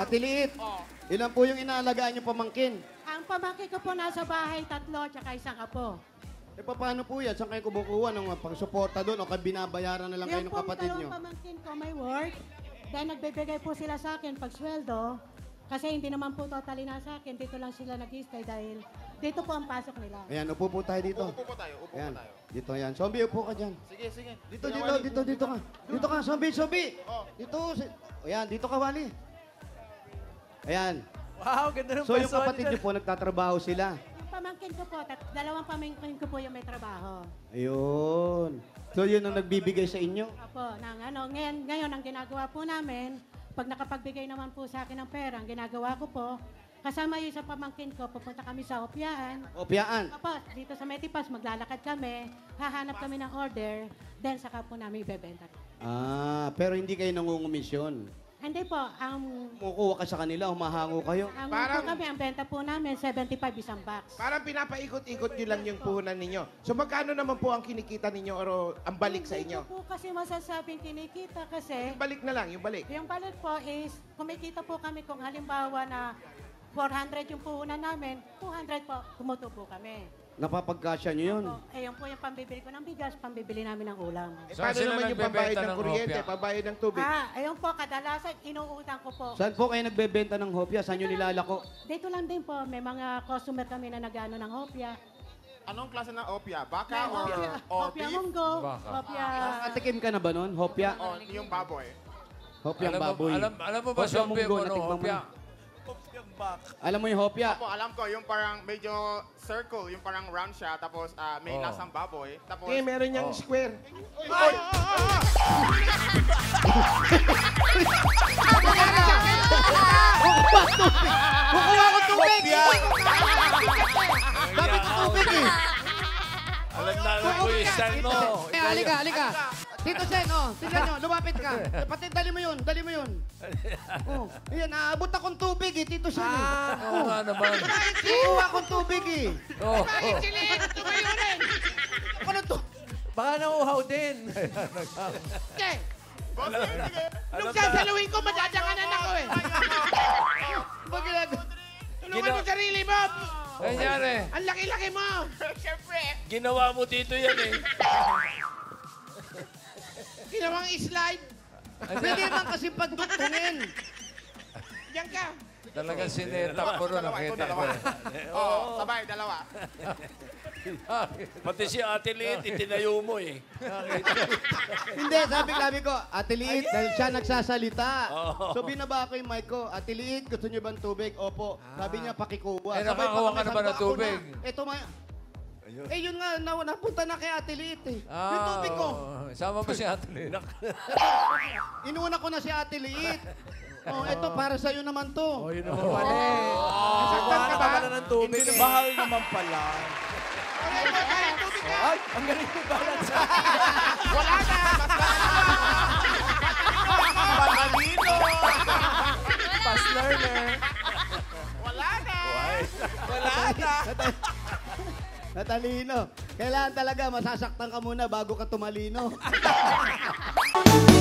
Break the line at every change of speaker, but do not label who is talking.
Ate Liit, ilan po yung inaalagaan niyo pamangkin?
Ang pamangkin ko po nasa bahay, tatlo, tsaka isang apo.
E paano po yan? Saan kayo kumukuha ng pang-suporta doon o kaya binabayaran na lang kayo
Yung
ng kapatid
dalawang pamangkin ko may work. Dahil nagbibigay po sila sa akin pag sweldo. Kasi hindi naman po totally na sa akin. Dito lang sila nag-stay dahil dito po ang pasok nila.
Ayan, upo po tayo dito.
Upo po tayo, upo
Ayan,
po tayo.
dito yan. Zombie, upo ka dyan.
Sige, sige.
Dito, dito, dito, dito ka. Dito ka, zombie, zombie.
Oh.
Dito, si- ayan, dito ka, Wally. Ayan.
Wow, ganda ng
So yung kapatid
dyan.
niyo po, nagtatrabaho sila.
Yung pamangkin ko po, tat- dalawang pamangkin ko po yung may trabaho.
Ayun. So yun ang nagbibigay sa inyo?
Apo, ng ano, ngayon, ngayon ang ginagawa po namin, pag nakapagbigay naman po sa akin ng pera, ang ginagawa ko po, kasama yung sa pamangkin ko, pupunta kami sa Opiaan.
Opyaan.
Apo, dito sa Metipas, maglalakad kami, hahanap kami ng order, then saka po namin ibebenta.
Ah, pero hindi kayo nangungumisyon.
Hindi po, ang
Kumukuha ka sa kanila, humahango kayo.
ang
Parang-
kami, ang benta po namin, 75 isang box.
Parang pinapaikot-ikot nyo lang yung puhunan ninyo. So magkano naman po ang kinikita ninyo o ang balik sa
Hindi
inyo?
ko po kasi masasabing kinikita kasi
Yung balik na lang, yung balik.
yung balik po is, kumikita po kami kung halimbawa na 400 yung puhunan namin, 200 po, tumutubo kami.
Napapagkasya nyo yun.
Po, eh, yung po yung pambibili ko ng bigas, pambibili namin ng ulam.
Eh,
Saan
paano
sila
naman yung pambayad
nagbebenta
ng
ng
kuryente,
hopya?
pambayad ng tubig?
Ah, ayun po, kadalasan inuutang ko po.
Saan po kayo nagbebenta ng hopya? Saan nyo nilalako?
Dito lang din po, may mga customer kami na nagano ng hopya.
Anong klase ng opia? Baka
May
or,
hopya,
or
hopya
beef?
munggo,
Baka.
hopya...
Nakatikim ka na ba nun? Hopya?
O yung baboy?
Alam mo,
baboy.
alam, alam mo ba,
Hopya munggo,
kung ano,
natikman mo
hopya?
na. Alam mo yung hopya?
Opo, alam ko, yung parang medyo circle, yung parang round siya, tapos ah, may
Oh.
lasang baboy. Tapos,
Okay, meron niyang
Oh.
square.
Kukuha ko tubig! Sabi ko tubig eh!
Alam na alam ko yung style mo.
Eh, halika, halika. Tito Sen, oh, tingnan nyo, lumapit ka. Pati, dali mo yun, dali mo yun. Oh, yan, naabot akong tubig eh, Tito Sen. eh.
Oo nga naman.
Kukuha akong tubig eh.
Oo.
Ano to?
Baka nauuhaw din.
Nung sasaluhin ko, madadakanan ako eh.
Pag ginagawa.
Tulungan yung sarili mo.
Nangyari.
Ang laki-laki mo.
Ginawa mo dito yan eh.
Ginawang slide.
Pwede naman kasi pagduktungin.
Diyan ka.
Talagang sinetak ko rin.
dalawa, ito dalawa. Oo, sabay, dalawa.
Pati si Ate Liit, itinayo mo eh.
Hindi, sabi sabi ko, Ate Liit, dahil siya nagsasalita. So binaba ko yung mic ko, Ate Liit, gusto niyo bang tubig? Opo. Sabi niya, pakikuha.
Eh,
Sabay
nakakuha ka na ba ng
ko, "Ako
tubig?"
na." Ito ma... Eh, yun nga, na, napunta na kay Ate Liit eh. yung tubig ko.
oo. Sama mo si Ate Liit.
Inuna ko na si Ate Liit. Oh, ito para sa iyo naman to.
Oh, yun naman pala eh.
Nasaktan ka ba?
pala ng tubig eh.
Mahal naman pala.
Ay, ang galing mo balance.
Wala na!
Patalino!
Fast learner.
Wala na!
Wala na!
Natalino. Kailangan talaga masasaktan ka muna bago ka tumalino.